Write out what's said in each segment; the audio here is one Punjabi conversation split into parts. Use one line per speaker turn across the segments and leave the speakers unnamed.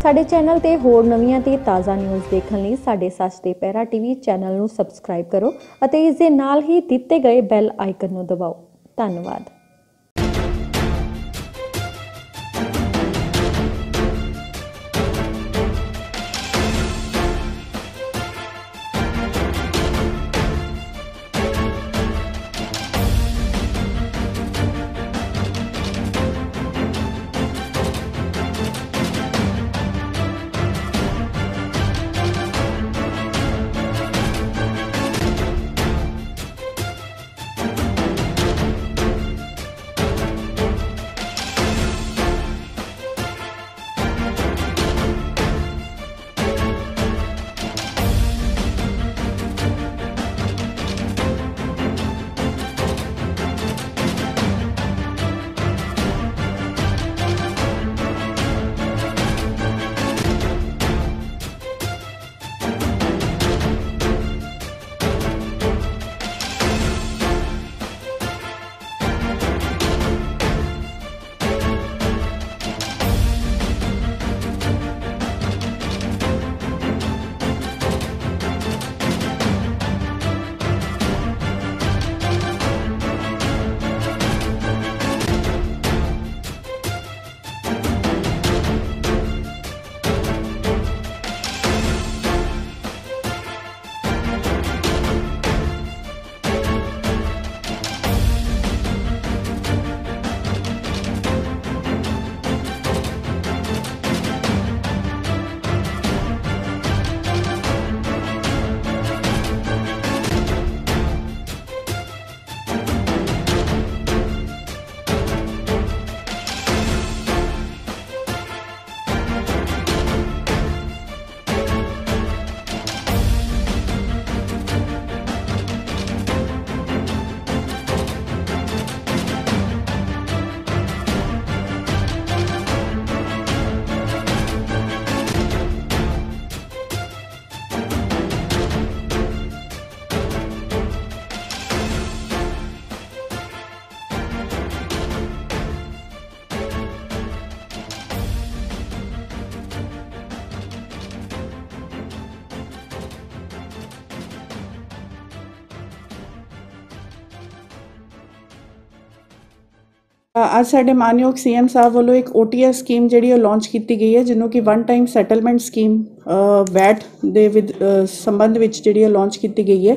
ਸਾਡੇ ਚੈਨਲ ਤੇ ਹੋਰ ਨਵੀਆਂ ਤੇ ਤਾਜ਼ਾ ਨਿਊਜ਼ ਦੇਖਣ ਲਈ ਸਾਡੇ ਸੱਚ ਦੇ ਪਹਿਰਾ ਟੀਵੀ ਚੈਨਲ ਨੂੰ ਸਬਸਕ੍ਰਾਈਬ ਕਰੋ ਅਤੇ ਇਸ ਦੇ ਨਾਲ ਹੀ ਦਿੱਤੇ ਗਏ ਬੈਲ ਆਈਕਨ ਨੂੰ ਦਬਾਓ। ਧੰਨਵਾਦ।
ਅੱਜ ਸਾਡੇ ਮਾਨਯੋਗ ਸੀਐਮ ਸਾਹਿਬ ਵੱਲੋਂ ਇੱਕ ਓਟੀਐਸ ਸਕੀਮ ਜਿਹੜੀ ਉਹ ਲਾਂਚ ਕੀਤੀ ਗਈ ਹੈ, ਜਿਹਨੂੰ ਕਿ one time settlement scheme VAT ਦੇ ਵਿਦ ਸੰਬੰਧ ਵਿੱਚ ਜਿਹੜੀ ਉਹ ਲਾਂਚ ਕੀਤੀ ਗਈ ਹੈ।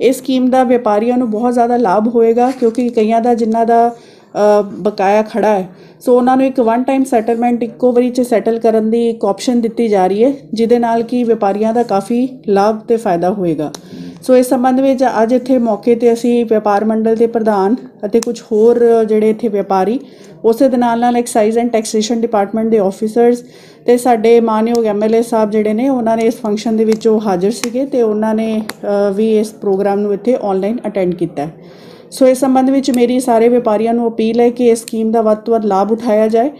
ਇਸ ਸਕੀਮ ਦਾ ਵਪਾਰੀਆਂ ਨੂੰ ਬਹੁਤ ਜ਼ਿਆਦਾ ਲਾਭ ਹੋਏਗਾ, ਕਿਉਂਕਿ ਕਈਆਂ ਦਾ, ਜਿਨ੍ਹਾਂ ਦਾ ਬਕਾਇਆ ਖੜਾ ਹੈ, ਸੋ ਉਹਨਾਂ ਨੂੰ ਇੱਕ ਵਨ ਟਾਈਮ ਸੈਟਲਮੈਂਟ ਇੱਕੋ ਵਾਰੀ 'ਚ ਸੈਟਲ ਕਰਨ ਦੀ ਇੱਕ ਆਪਸ਼ਨ ਦਿੱਤੀ ਜਾ ਰਹੀ ਹੈ, ਜਿਹਦੇ ਨਾਲ ਕਿ ਵਪਾਰੀਆਂ ਦਾ ਕਾਫੀ ਲਾਭ ਤੇ ਫਾਇਦਾ ਹੋਏਗਾ। ਸੋ ਇਸ ਸੰਬੰਧ ਵਿੱਚ ਅੱਜ ਇੱਥੇ ਮੌਕੇ ਤੇ ਅਸੀਂ ਵਪਾਰ ਮੰਡਲ ਦੇ ਪ੍ਰਧਾਨ ਅਤੇ ਕੁਝ ਹੋਰ ਜਿਹੜੇ ਇੱਥੇ ਵਪਾਰੀ, ਉਸੇ ਦੇ ਨਾਲ ਨਾਲ ਐਕਸਾਈਜ਼ ਐਂਡ ਟੈਕਸੇਸ਼ਨ ਡਿਪਾਰਟਮੈਂਟ ਦੇ ਆਫੀਸਰਸ ਤੇ ਸਾਡੇ ਮਾਨਯੋਗ ਐਮਐਲਏ ਸਾਹਿਬ ਜਿਹੜੇ ਨੇ, ਉਹਨਾਂ ਨੇ ਇਸ ਫੰਕਸ਼ਨ ਦੇ ਵਿੱਚ ਉਹ ਹਾਜ਼ਰ ਸੀਗੇ ਤੇ ਉਹਨਾਂ ਨੇ ਵੀ ਇਸ ਪ੍ਰੋਗਰਾਮ ਨੂੰ ਇੱਥੇ ਆਨਲਾਈਨ ਅਟੈਂਡ ਕੀਤਾ ਸੋ ਇਸ ਸੰਬੰਧ ਵਿੱਚ ਮੇਰੀ ਸਾਰੇ ਵਪਾਰੀਆਂ ਨੂੰ ਅਪੀਲ ਹੈ ਕਿ ਇਸ ਸਕੀਮ ਦਾ ਵੱਧ ਤੋਂ ਵੱਧ ਲਾਭ ਉਠਾਇਆ ਜਾਏ।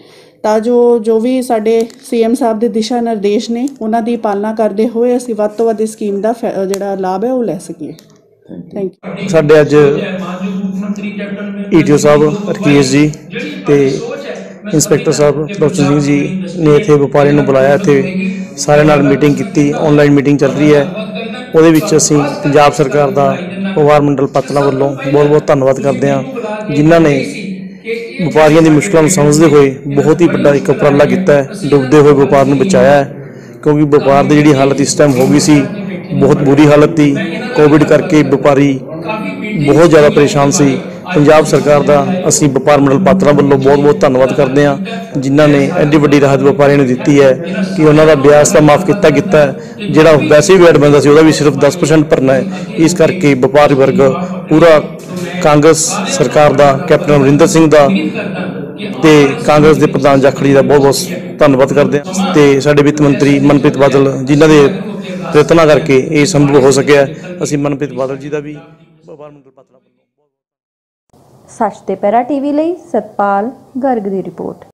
ਤਾਂ ਜੋ ਜੋ ਵੀ ਸਾਡੇ ਸੀਐਮ ਸਾਹਿਬ ਦੇ ਦਿਸ਼ਾ ਨਿਰਦੇਸ਼ ਨੇ ਉਹਨਾਂ ਦੀ ਪਾਲਣਾ ਕਰਦੇ ਹੋਏ ਅਸੀਂ ਵੱਧ ਤੋਂ ਵੱਧ ਇਸ ਸਕੀਮ ਦਾ ਫੈ- ਜਿਹੜਾ ਲਾਭ ਹੈ ਉਹ ਲੈ ਸਕੀਏ। ਥੈਂਕ ਯੂ
ਸਾਡੇ ਅੱਜ ਈਟੀਓ ਸਾਹਿਬ ਰਕੇਸ਼ ਜੀ ਤੇ ਇੰਸਪੈਕਟਰ ਸਾਹਿਬ ਡਾਕਟਰ ਸਿੰਘ ਜੀ ਨੇ ਇੱਥੇ ਵਪਾਰੀ ਨੂੰ ਬੁਲਾਇਆ ਇੱਥੇ ਸਾਰਿਆਂ ਨਾਲ ਮੀਟਿੰਗ ਕੀਤੀ ਆਨਲਾਈਨ ਮੀਟਿੰਗ ਚੱਲ ਰਹੀ ਹੈ। ਉਹਦੇ ਵਿੱਚ ਅਸੀਂ ਪੰਜਾਬ ਸਰਕਾਰ ਦਾ ਵਪਾਰ ਮੰਡਲ ਪਤਨਾ ਵੱਲੋਂ ਬਹੁਤ ਬਹੁਤ ਧੰਨਵਾਦ ਕਰਦੇ ਹਾਂ ਜਿਨ੍ਹਾਂ ਨੇ ਵਪਾਰੀਆਂ ਦੀ ਮੁਸ਼ਕਲਾਂ ਨੂੰ ਸਮਝਦੇ ਹੋਏ ਬਹੁਤ ਹੀ ਵੱਡਾ ਇੱਕ ਉਪਰਾਲਾ ਕੀਤਾ ਹੈ, ਡੁੱਬਦੇ ਹੋਏ ਵਪਾਰ ਨੂੰ ਬਚਾਇਆ ਹੈ, ਕਿਉਂਕਿ ਵਪਾਰ ਦੀ ਜਿਹੜੀ ਹਾਲਤ ਇਸ ਟਾਈਮ ਹੋ ਗਈ ਸੀ, ਬਹੁਤ ਬੁਰੀ ਹਾਲਤ ਸੀ। ਕੋਵਿਡ ਕਰਕੇ ਵਪਾਰੀ ਬਹੁਤ ਜ਼ਿਆਦਾ ਪਰੇਸ਼ਾਨ ਸੀ। ਪੰਜਾਬ ਸਰਕਾਰ ਦਾ ਅਸੀਂ ਵਪਾਰ ਮੰਡਲ ਪਾਤਰਾਂ ਵੱਲੋਂ ਬਹੁਤ-ਬਹੁਤ ਧੰਨਵਾਦ ਕਰਦੇ ਹਾਂ, ਜਿਨ੍ਹਾਂ ਨੇ ਐਡੀ ਵੱਡੀ ਰਾਹਤ ਵਪਾਰੀਆਂ ਨੂੰ ਦਿੱਤੀ ਹੈ ਕਿ ਉਹਨਾਂ ਦਾ ਵਿਆਜ ਤਾਂ ਮਾਫ ਕੀਤਾ ਕੀਤਾ ਜਿਹੜਾ ਵੈਸੇ ਵੀ ਵੈਟ ਬੰਦਾ ਸੀ ਉਹਦਾ ਵੀ ਸਿਰਫ 10% ਭਰਨਾ ਹੈ। ਇਸ ਕਰਕੇ ਵਪਾਰੀ ਵਰਗ ਪੂਰਾ ਕਾਂਗਰਸ ਸਰਕਾਰ ਦਾ, ਕੈਪਟਨ ਅਮਰਿੰਦਰ ਸਿੰਘ ਦਾ ਤੇ ਕਾਂਗਰਸ ਦੇ ਪ੍ਰਧਾਨ ਜਾਖੜੀ ਦਾ ਬਹੁਤ ਬਹੁਤ ਧੰਨਵਾਦ ਕਰਦੇ ਹਾਂ। ਤੇ ਸਾਡੇ ਵਿੱਤ ਮੰਤਰੀ ਮਨਪ੍ਰੀਤ ਬਾਦਲ ਜਿਨ੍ਹਾਂ ਦੇ ਪ੍ਰਯਤਨਾਂ ਕਰਕੇ ਇਹ ਸੰਭਵ ਹੋ ਸਕਿਆ ਅਸੀਂ ਮਨਪ੍ਰੀਤ ਬਾਦਲ ਜੀ ਦਾ ਵੀ ਵਪਾਰ ਮੰਡਲ ਪਾਤਰਾਂ
ਸੱਚ ਤੇ ਪੈਰਾ ਟੀਵੀ ਲਈ ਸਤਪਾਲ ਗਰਗ ਦੀ ਰਿਪੋਰਟ।